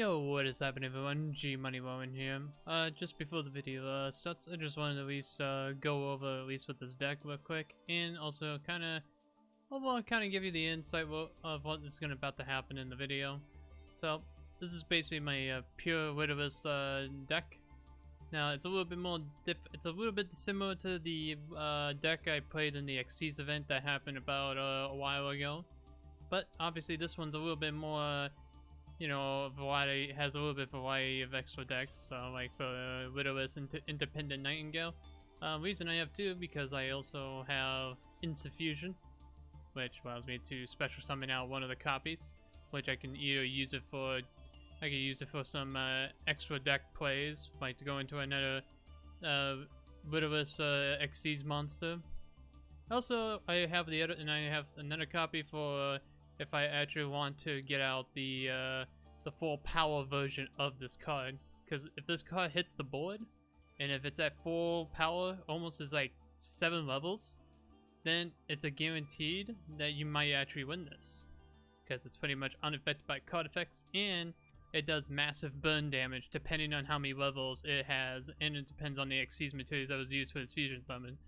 Yo, what is happening everyone? G Money Woman here. Uh, just before the video uh, starts, I just wanted to at least uh, go over at least with this deck real quick, and also kind of, well, kind of give you the insight of what is going about to happen in the video. So, this is basically my uh, pure Lyrilusc uh, deck. Now, it's a little bit more diff it's a little bit similar to the uh, deck I played in the Xyz event that happened about uh, a while ago. But obviously this one's a little bit more you know, variety has a little bit of variety of extra decks. So like for uh, Lyrilusc Inter Independent Nightingale. Uh, reason I have two because I also have Instant Fusion, which allows me to special summon out one of the copies, which I can either use it for, I can use it for some uh, extra deck plays, like to go into another uh, Lyrilusc uh, Xyz monster. Also, I have the other, and I have another copy for if I actually want to get out the uh, the full power version of this card. Because if this card hits the board, and if it's at full power, almost as like seven levels, then it's a guaranteed that you might actually win this. Because it's pretty much unaffected by card effects, and it does massive burn damage depending on how many levels it has, and it depends on the Xyz materials that was used for its fusion summon.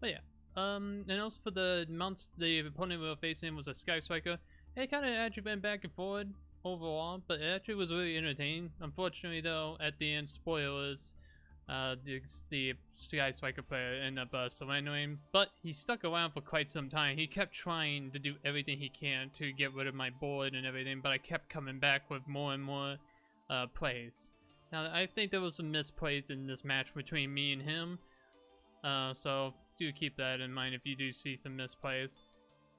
But yeah, um, and also for the mounts the opponent we were facing was a Sky Striker. It kind of actually went back and forward overall, but it actually was really entertaining. Unfortunately though, at the end, spoilers, uh, the, the Sky Striker player ended up uh, surrendering, but he stuck around for quite some time. He kept trying to do everything he can to get rid of my board and everything, but I kept coming back with more and more uh, plays. Now, I think there was some misplays in this match between me and him, uh, so do keep that in mind if you do see some misplays.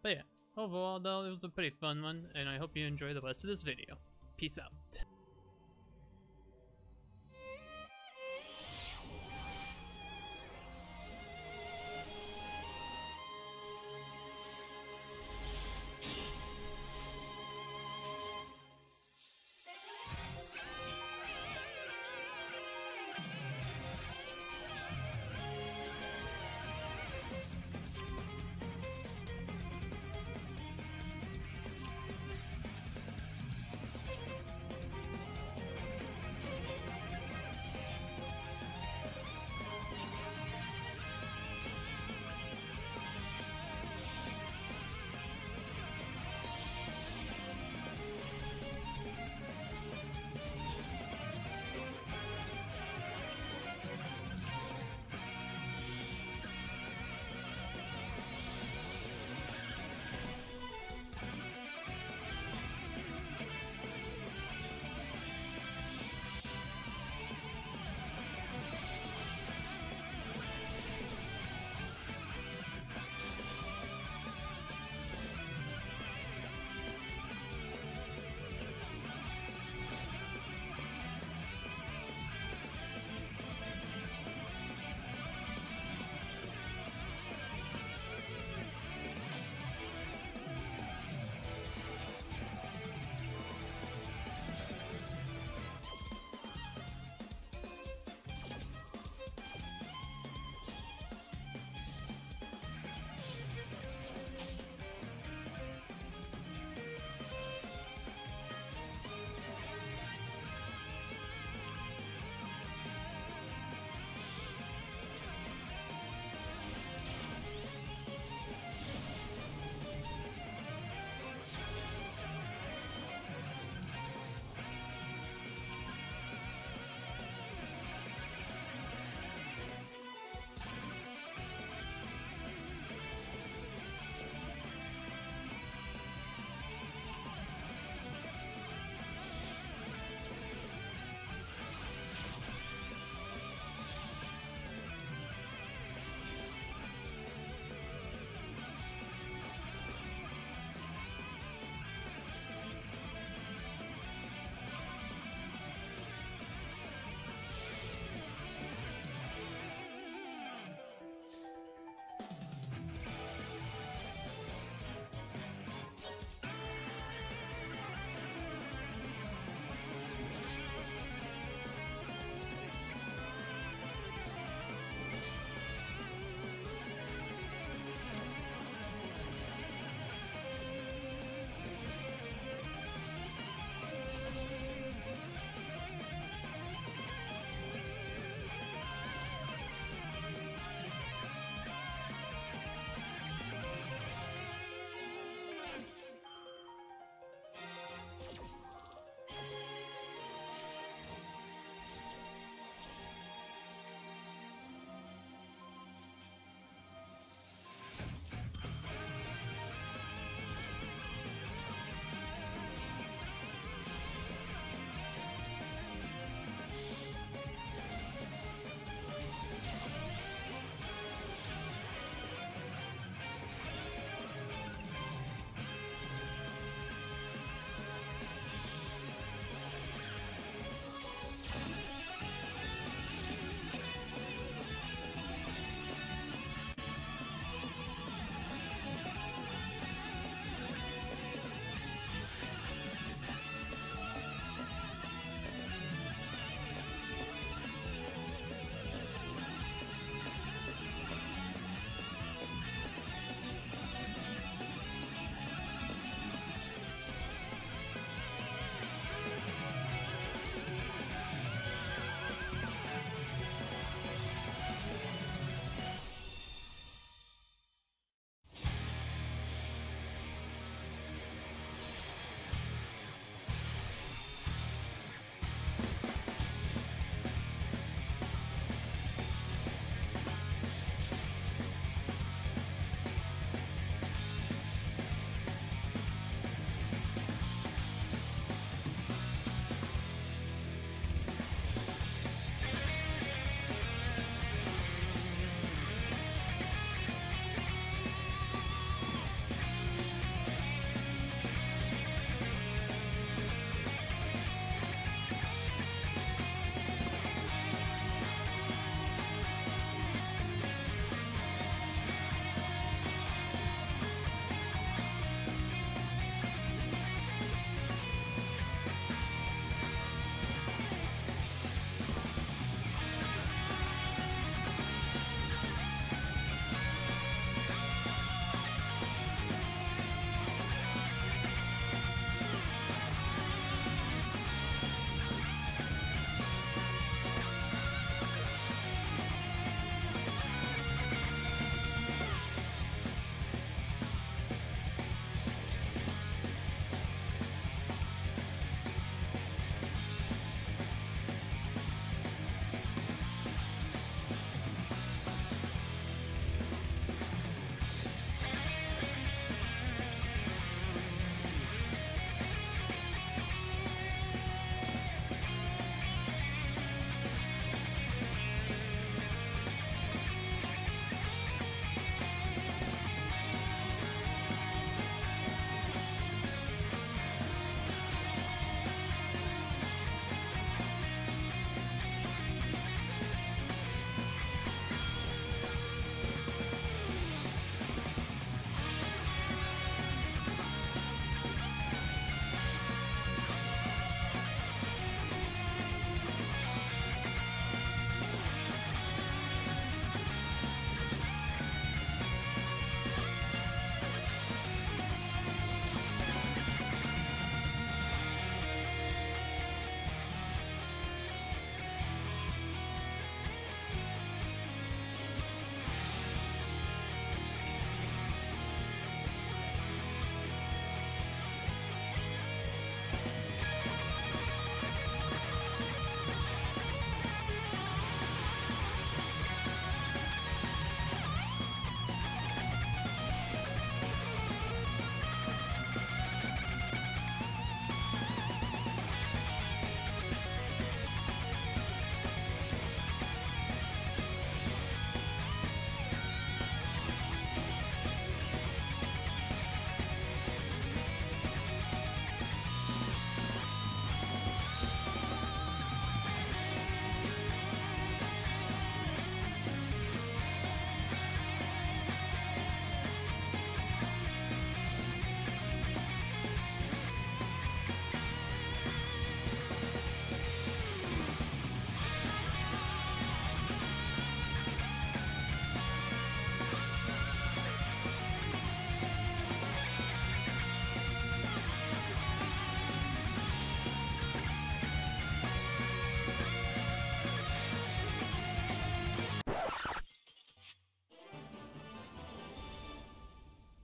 But yeah, overall though, it was a pretty fun one, and I hope you enjoy the rest of this video. Peace out.